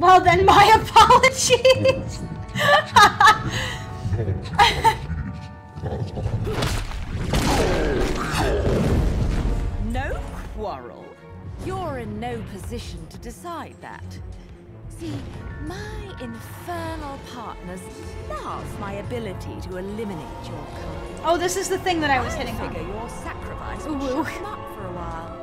Well then, my apologies. No quarrel. You're in no position to decide that. See, my infernal partners love my ability to eliminate your kind. oh, this is the thing that I was hitting I on. figure your sacrifice Ooh, will shut up for a while.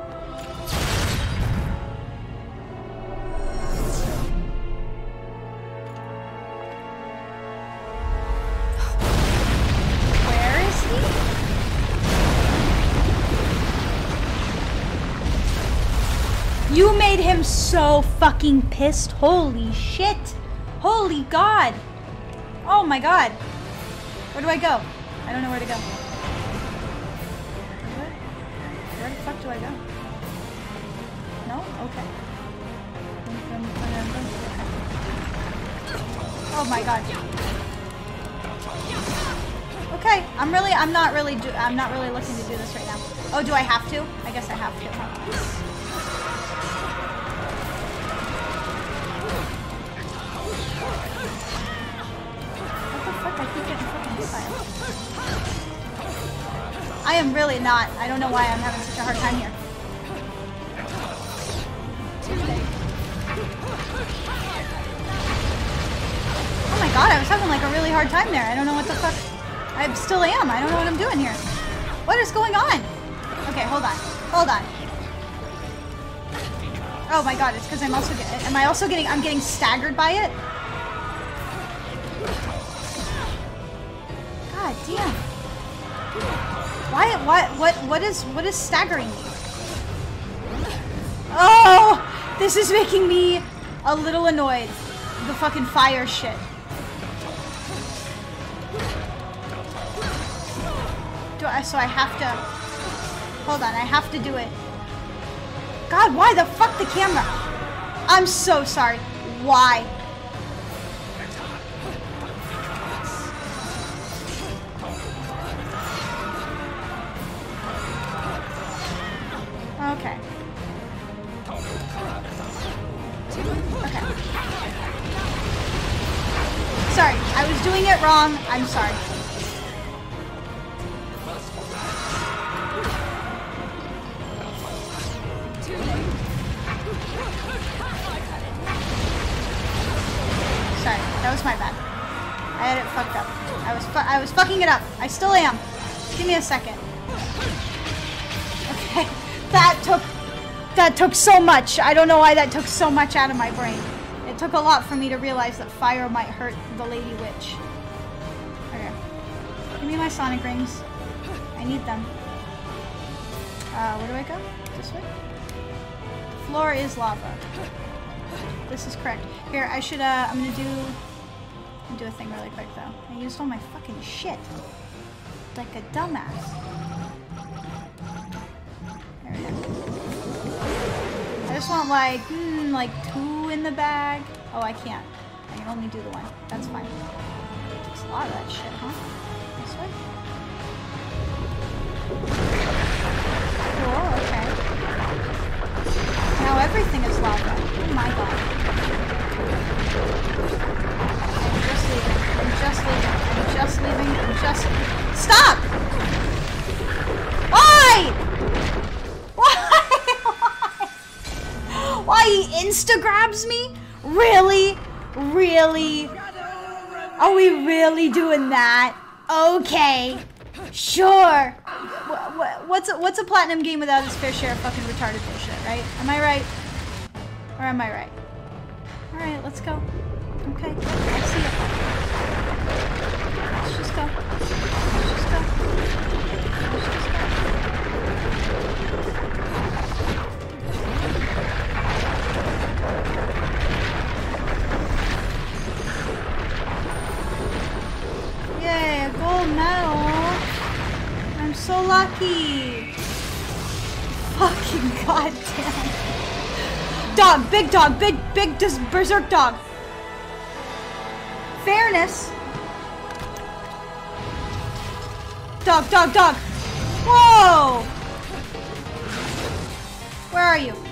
So fucking pissed. Holy shit. Holy god. Oh my god. Where do I go? I don't know where to go. Where, the fuck do I go? No? Okay. Oh my god. Okay, I'm really, I'm not really, do, I'm not really looking to do this right now. Oh, do I have to? I guess I have to. I am really not. I don't know why I'm having such a hard time here. Oh my god, I was having like a really hard time there. I don't know what the fuck. I still am. I don't know what I'm doing here. What is going on? Okay, hold on. Hold on. Oh my god, it's because I'm also. Am I also getting. I'm getting staggered by it? Why. What. What. What is. What is staggering me? Oh! This is making me a little annoyed. The fucking fire shit. Do I, so I have to, hold on, I have to do it. God, why the fuck the camera? I'm so sorry. Why? That took that took so much. I don't know why that took so much out of my brain. It took a lot for me to realize that fire might hurt the Lady Witch. Okay, give me my Sonic rings. I need them. Uh, where do I go? This way. The Floor is lava. This is correct. Here, I should, uh, I'm gonna do, I'm gonna do a thing really quick though. I used all my fucking shit. Like a dumbass. Just want like, hmm, like two in the bag. Oh, I can't. I can only do the one. That's fine. Takes a lot of that shit, huh? This way? Cool, okay. Now everything is lava. Oh my god. I'm just leaving. I'm just leaving. I'm just leaving. I'm just. Stop! Why insta grabs me? Really? Really? Are we really doing that? Okay. Sure. Wha- wha- What's a, what's a platinum game without its fair share of fucking retarded bullshit, right? Am I right? Or am I right? Alright, let's go. Okay, medal. I'm so lucky. Fucking goddamn. Dog, big dog, big, big dis- berserk dog. Fairness. Dog, dog, dog. Whoa! Where are you?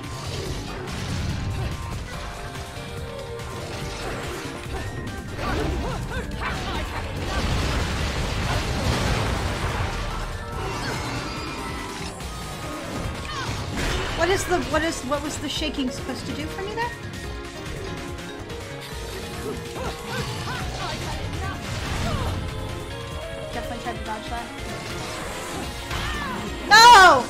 Is the what is what was the shaking supposed to do for me there? Definitely tried to dodge that. No!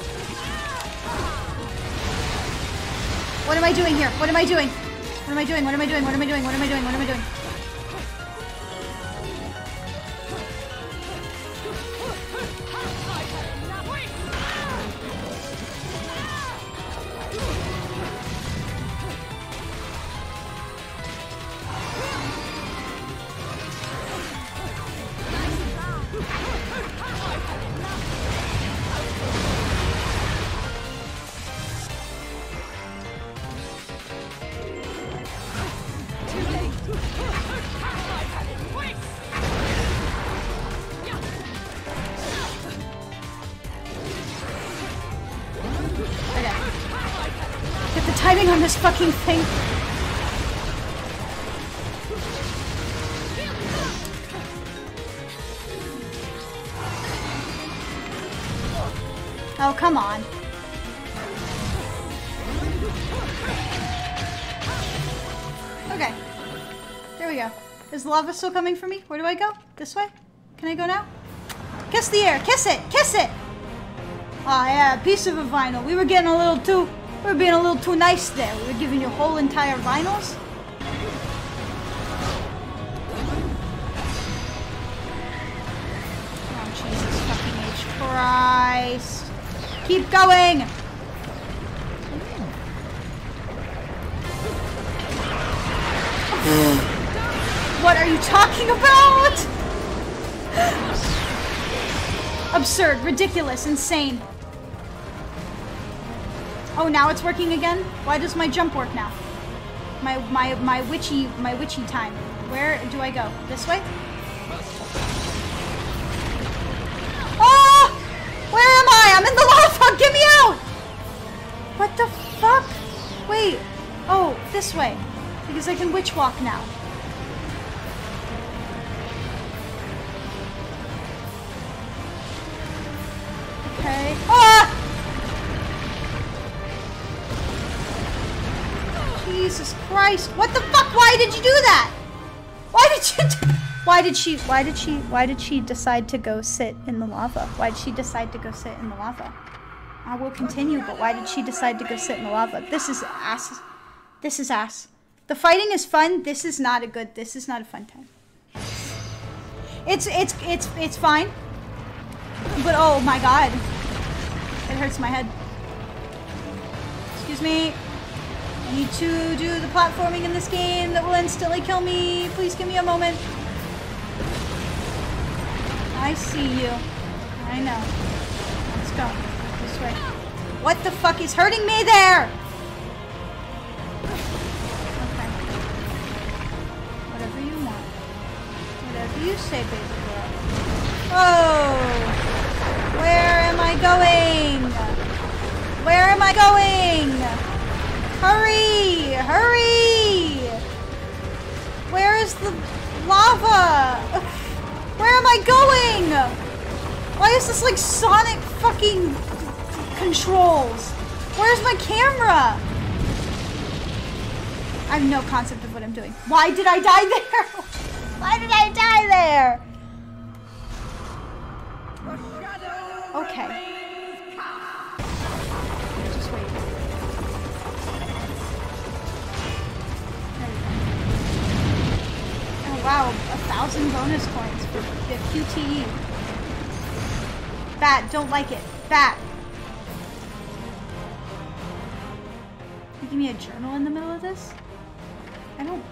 What am I doing here? What am I doing? What am I doing? What am I doing? What am I doing? What am I doing? What am I doing? This fucking thing. Oh, come on. Okay. There we go. Is lava still coming for me? Where do I go? This way? Can I go now? Kiss the air! Kiss it! Kiss it! Ah, oh, yeah, piece of a vinyl. We were getting a little too we're being a little too nice there. We are giving you whole entire vinyls. Oh, Jesus fucking H Christ. Keep going! Hmm. what are you talking about? Absurd, ridiculous, insane. Oh, now it's working again? Why does my jump work now? My, my, my witchy, my witchy time. Where do I go? This way? Oh! Where am I? I'm in the lava! Get me out! What the fuck? Wait. Oh, this way. Because I can witch walk now. Christ. What the fuck? Why did you do that? Why did you Why did she why did she why did she decide to go sit in the lava? Why did she decide to go sit in the lava? I will continue, but why did she decide to go sit in the lava? This is ass. This is ass. The fighting is fun. This is not a good this is not a fun time. It's it's it's it's fine. But oh my god. It hurts my head. Excuse me. Need to do the platforming in this game that will instantly kill me. Please give me a moment. I see you. I know. Let's go. This way. What the fuck is hurting me there? Okay. Whatever you want. Whatever you say, baby girl. Oh! Where am I going? Where am I going? Hurry! Hurry! Where is the lava? Where am I going? Why is this like Sonic fucking controls? Where's my camera? I have no concept of what I'm doing. Why did I die there? Why did I die there? Wow, a thousand bonus coins for the QTE. Bat, don't like it. Bat. You give me a journal in the middle of this? I don't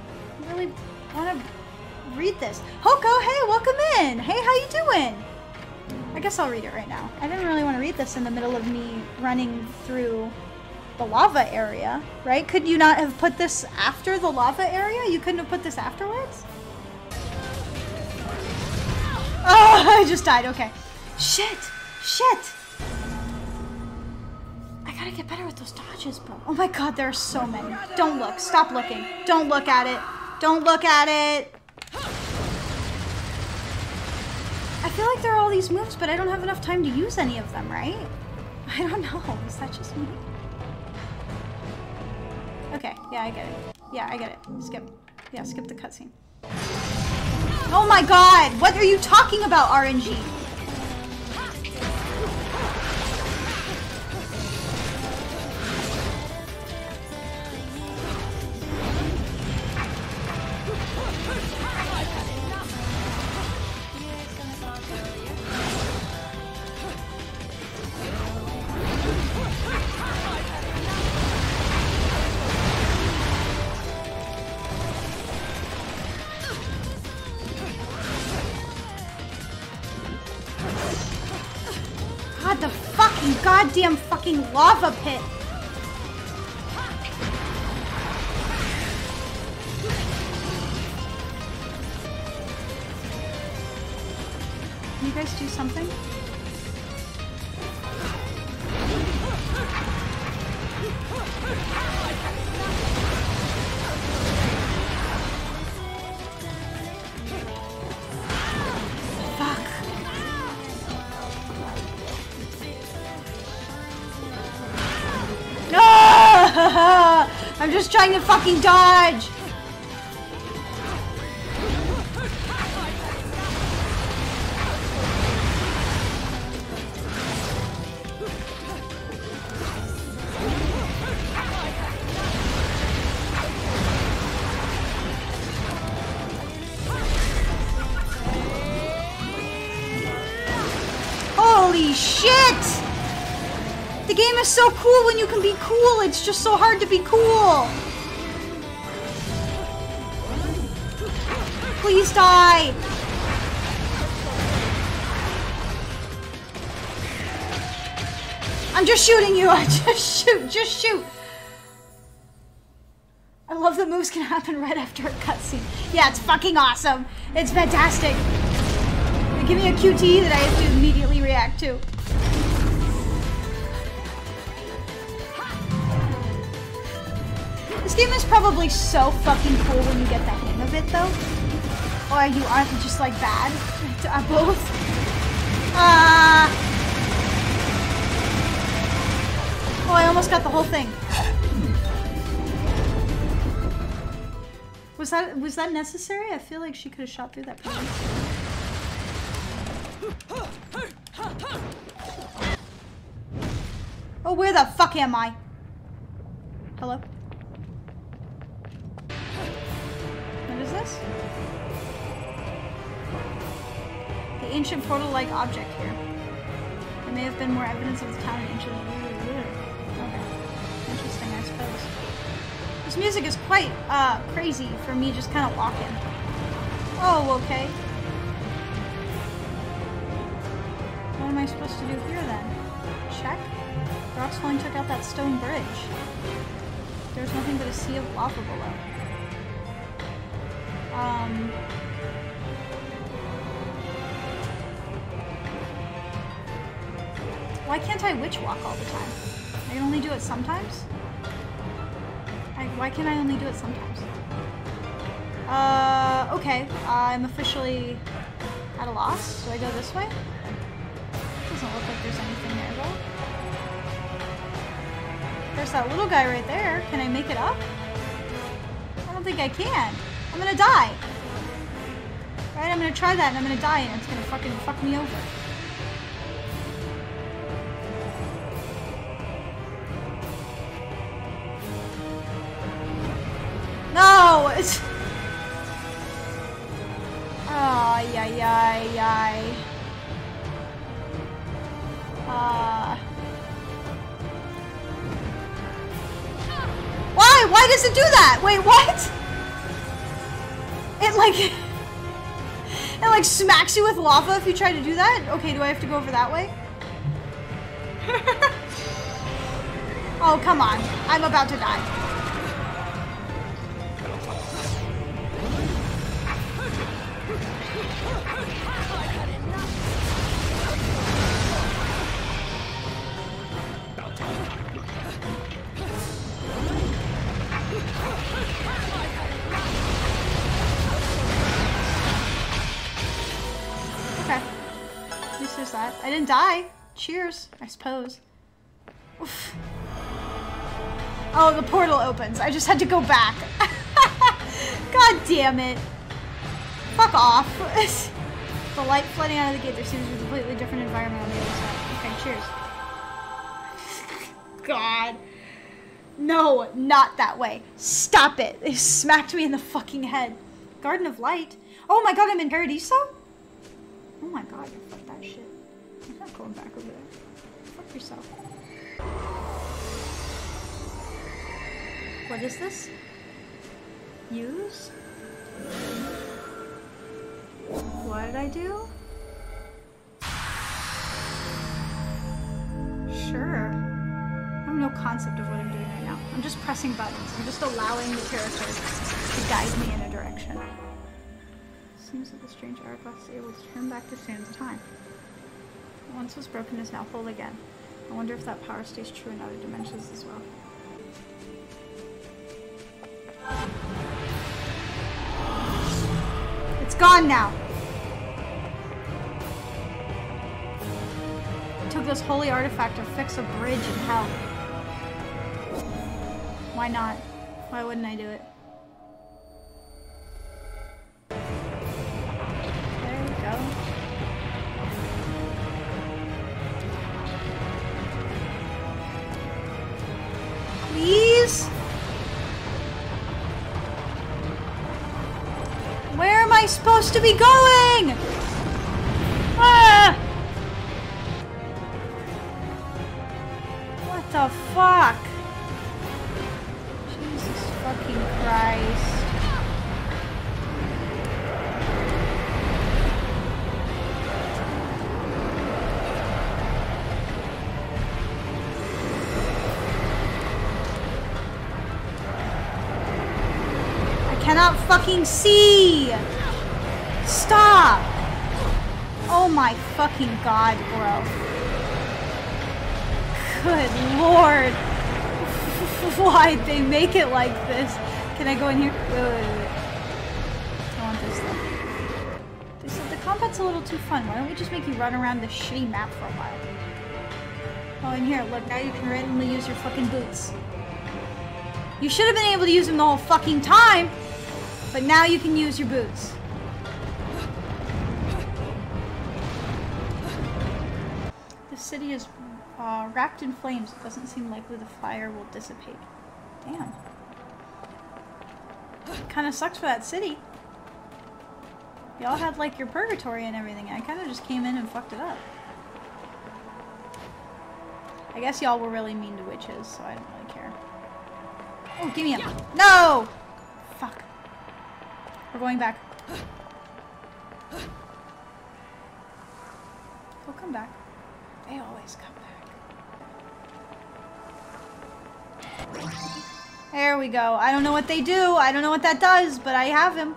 really want to read this. Hoko, hey, welcome in. Hey, how you doing? I guess I'll read it right now. I didn't really want to read this in the middle of me running through the lava area, right? Could you not have put this after the lava area? You couldn't have put this afterwards? Oh, I just died. Okay. Shit. Shit. I gotta get better with those dodges, bro. Oh my god, there are so many. Don't look. Stop looking. Don't look at it. Don't look at it. I feel like there are all these moves, but I don't have enough time to use any of them, right? I don't know. Is that just me? Okay, yeah, I get it. Yeah, I get it. Skip. Yeah, skip the cutscene. Oh my god! What are you talking about, RNG? Goddamn fucking lava pit. Can you guys do something? Trying to fucking dodge. Holy shit! The game is so cool when you can be cool. It's just so hard to be cool. Please die. I'm just shooting you. I just shoot. Just shoot. I love that moves can happen right after a cutscene. Yeah, it's fucking awesome. It's fantastic. They give me a QT that I have to immediately react to. This game is probably so fucking cool when you get the hang of it, though. Or you aren't just like bad at both. Uh... Oh, I almost got the whole thing. Was that was that necessary? I feel like she could have shot through that. Oh, where the fuck am I? Hello? What is this? The ancient portal-like object here. There may have been more evidence of the town in ancient... Okay. Interesting, I suppose. This music is quite, uh, crazy for me just kind of walking. Oh, okay. What am I supposed to do here then? Check? Rocks falling took out that stone bridge. There's nothing but a sea of lava below. Um... Why can't I witch walk all the time? I can only do it sometimes? I, why can I only do it sometimes? Uh, okay. I'm officially at a loss. Do I go this way? Doesn't look like there's anything there though. There's that little guy right there. Can I make it up? I don't think I can. I'm gonna die. Right, I'm gonna try that and I'm gonna die and it's gonna fucking fuck me over. Does it do that? Wait, what? It like... It like smacks you with lava if you try to do that? Okay, do I have to go over that way? oh, come on. I'm about to die. That. I didn't die. Cheers, I suppose. Oof. Oh, the portal opens. I just had to go back. God damn it. Fuck off. the light flooding out of the gate. There seems to be a completely different environment on the other side. Okay, cheers. God. No, not that way. Stop it. They smacked me in the fucking head. Garden of Light? Oh my god, I'm in Paradiso? Oh my god, fuck that shit. Not going back over there. Fuck yourself. What is this? Use? What did I do? Sure. I have no concept of what I'm doing right now. I'm just pressing buttons. I'm just allowing the character to guide me in a direction. Seems that the strange hourglass is able to turn back to Sans time. Once was broken is now whole again. I wonder if that power stays true in other dimensions as well. It's gone now. I took this holy artifact to fix a bridge in hell. Why not? Why wouldn't I do it? I supposed to be going? Ah! What the fuck? Jesus fucking Christ. I cannot fucking see! Fucking god, bro. Good lord. Why'd they make it like this? Can I go in here? Wait, wait, wait. I want this the combat's a little too fun. Why don't we just make you run around this shitty map for a while? Oh, in here, look, now you can randomly use your fucking boots. You should have been able to use them the whole fucking time, but now you can use your boots. City is uh, wrapped in flames. It doesn't seem likely the fire will dissipate. Damn. Kind of sucks for that city. Y'all had like your purgatory and everything. I kind of just came in and fucked it up. I guess y'all were really mean to witches, so I don't really care. Oh, give me him. No! Fuck. We're going back. We'll come back. They always come back. There we go. I don't know what they do. I don't know what that does, but I have him.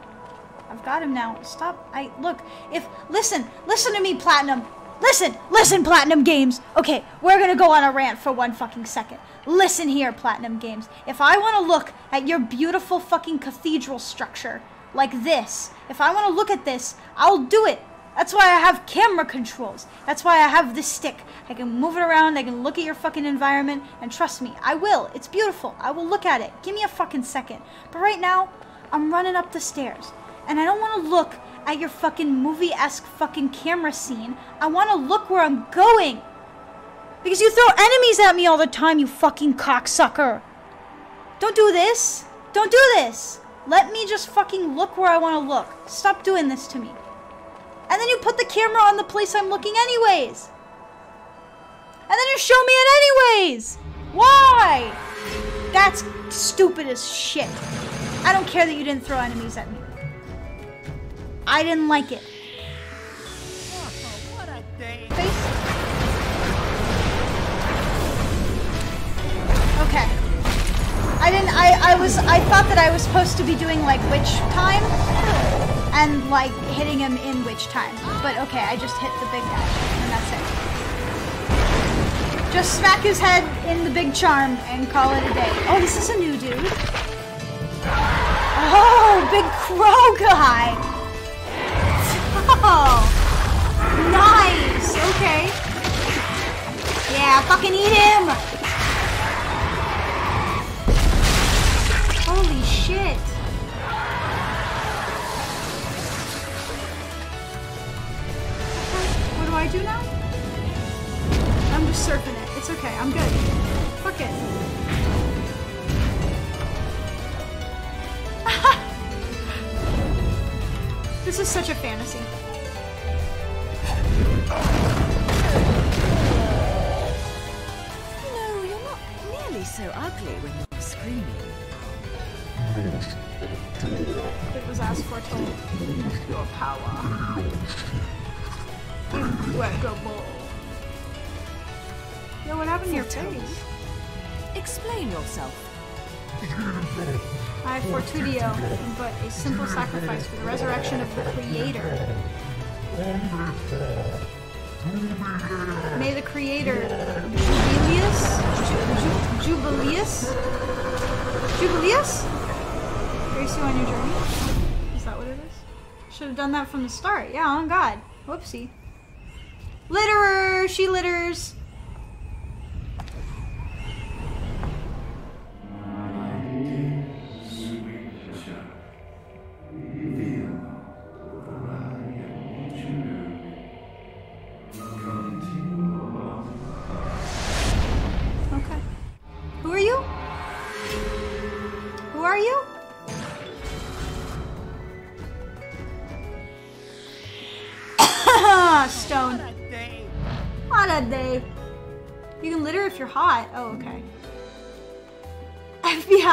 I've got him now. Stop. I look. If listen, listen to me, Platinum. Listen, listen, Platinum Games. Okay, we're gonna go on a rant for one fucking second. Listen here, Platinum Games. If I want to look at your beautiful fucking cathedral structure like this, if I want to look at this, I'll do it. That's why I have camera controls. That's why I have this stick. I can move it around, I can look at your fucking environment, and trust me, I will. It's beautiful. I will look at it. Give me a fucking second. But right now, I'm running up the stairs. And I don't want to look at your fucking movie-esque fucking camera scene. I want to look where I'm going. Because you throw enemies at me all the time, you fucking cocksucker. Don't do this. Don't do this. Let me just fucking look where I want to look. Stop doing this to me. And then you put the camera on the place I'm looking anyways. And then you show me it anyways. Why? That's stupid as shit. I don't care that you didn't throw enemies at me. I didn't like it. Okay. I didn't, I, I was, I thought that I was supposed to be doing like witch time and like hitting him in witch time. But okay, I just hit the big guy and that's it. Just smack his head in the big charm and call it a day. Oh, this is a new dude. Oh, big crow guy. Oh, nice. Okay. Yeah, fucking eat him. This is such a fantasy. No, you're not nearly so ugly when you're screaming. It was as foretold. Your power. Impeccable. Yo, what happened to your face? Explain yourself. I, Fortitudo, but a simple sacrifice for the resurrection of the Creator. May the Creator, Jubileus? Ju- Ju- Jubileus? Jubileus? Grace you on your journey? Is that what it is? Should have done that from the start. Yeah, on God. Whoopsie. Litterer! She litters!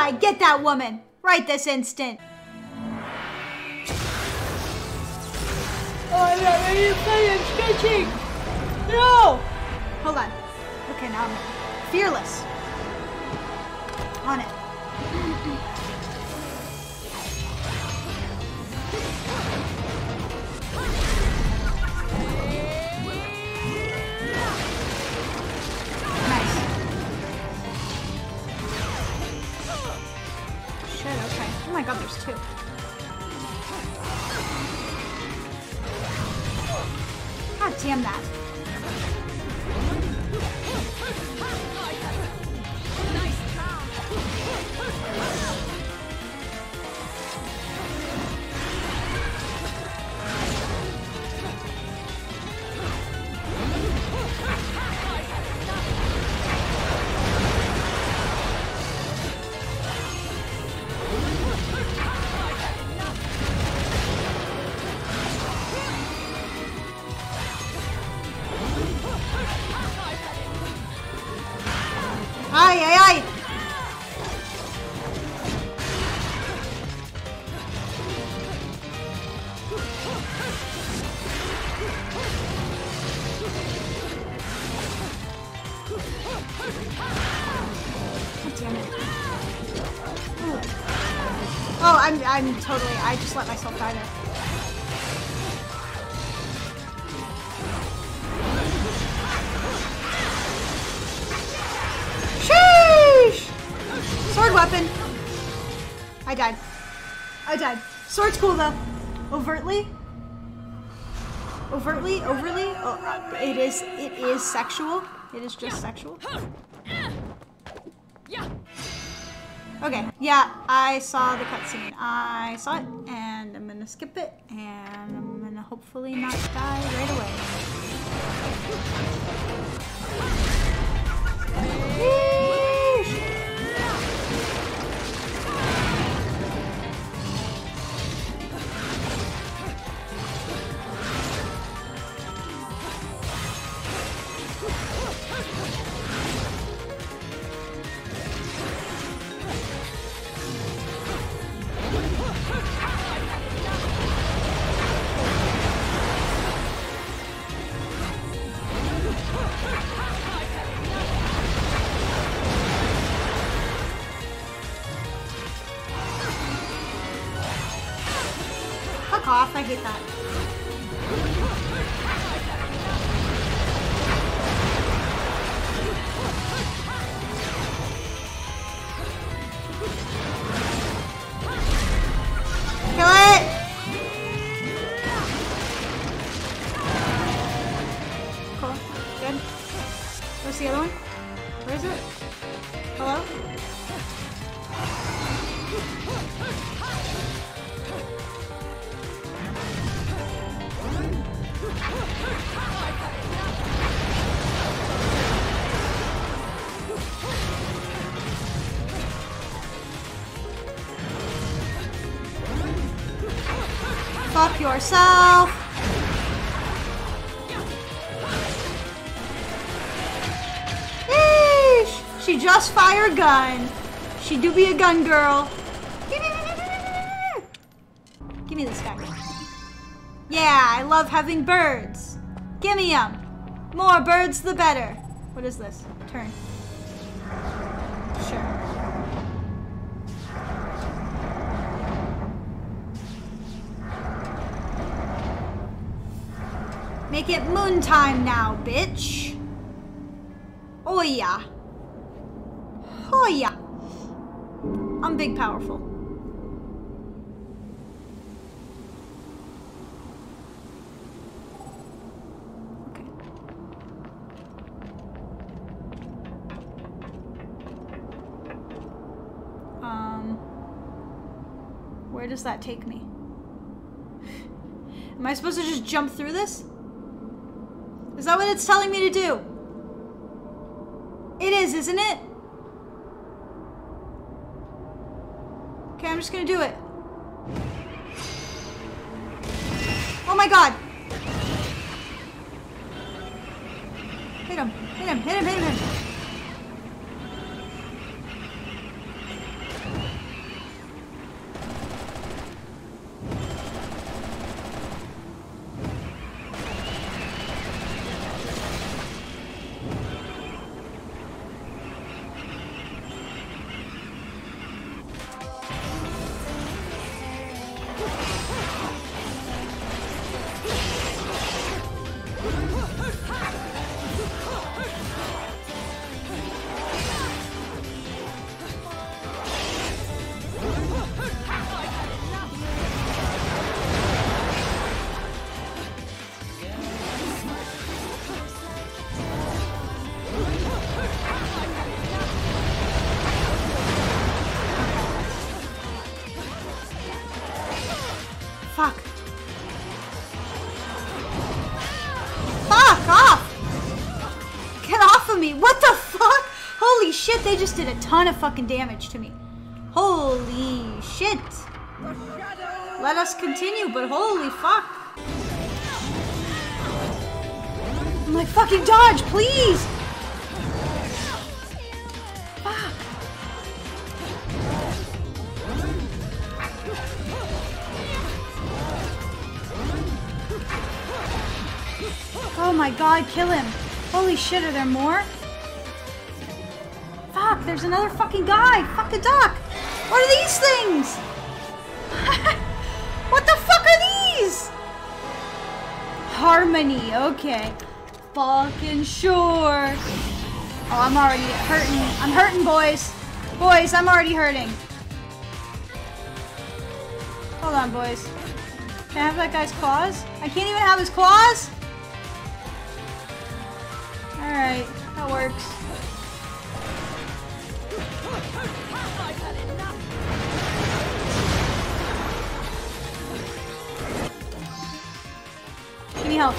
FBI, get that woman! Right this instant! Oh, I'm not ready to play. I'm sketching! No! Hold on. Okay, now I'm fearless. On it. Oh my god, there's two. God damn that. Oh, I'm, I'm totally, I just let myself die there. Sheesh! Sword weapon. I died. I died. Sword's cool though. Overtly. Overtly, overly. Oh, it is. It is sexual. It is just sexual. Okay. Yeah, I saw the cutscene. I saw it, and I'm gonna skip it, and I'm gonna hopefully not die right away. Fuck fuck yourself. Eesh. She just fired gun. She do be a gun girl. Give me this guy. Yeah, I love having birds. Give me them. More birds, the better. What is this? Turn. Make it moon time now, bitch. Oh yeah. Oh yeah. I'm big powerful. Okay. Um, where does that take me? Am I supposed to just jump through this? Is that what it's telling me to do? It is, isn't it? Okay, I'm just gonna do it. Oh my god! They just did a ton of fucking damage to me. Holy shit. Let us continue, but holy fuck. Like, fucking dodge, please! Oh my god, kill him. Holy shit, are there more? Fuck, there's another fucking guy. Fuck a duck. What are these things? what the fuck are these? Harmony, okay. Fucking sure. Oh, I'm already hurting. I'm hurting, boys. Boys, I'm already hurting. Hold on, boys. Can I have that guy's claws? I can't even have his claws? Alright, that works. Give me help.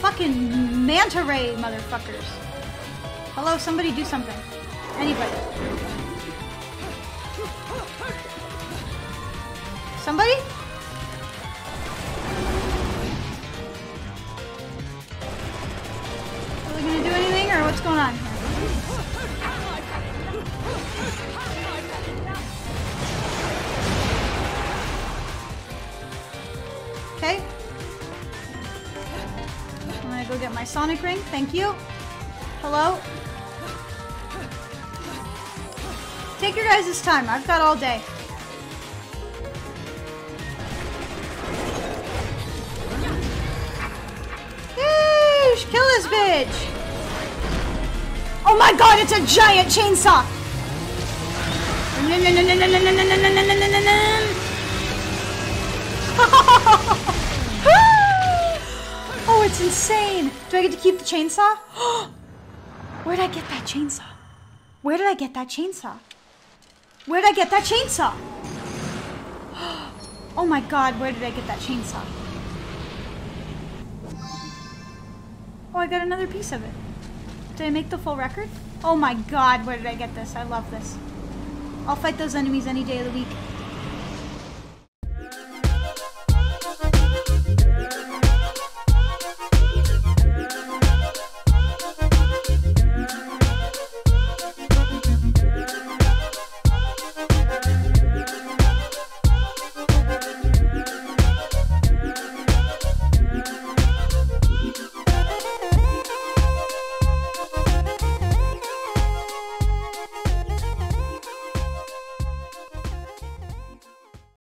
Fucking manta ray motherfuckers. Hello, somebody do something. Anybody. Somebody? What's going on here? Okay. I'm gonna go get my sonic ring. Thank you. Hello? Take your guys' this time. I've got all day. Yeesh! Kill this bitch! Oh my god, it's a giant chainsaw! oh, it's insane! Do I get to keep the chainsaw? Where'd I get that chainsaw? Where did I get that chainsaw? Where'd I get that chainsaw? Oh my god, where did I get that chainsaw? Oh, I got another piece of it. Did I make the full record? Oh my god, where did I get this? I love this. I'll fight those enemies any day of the week.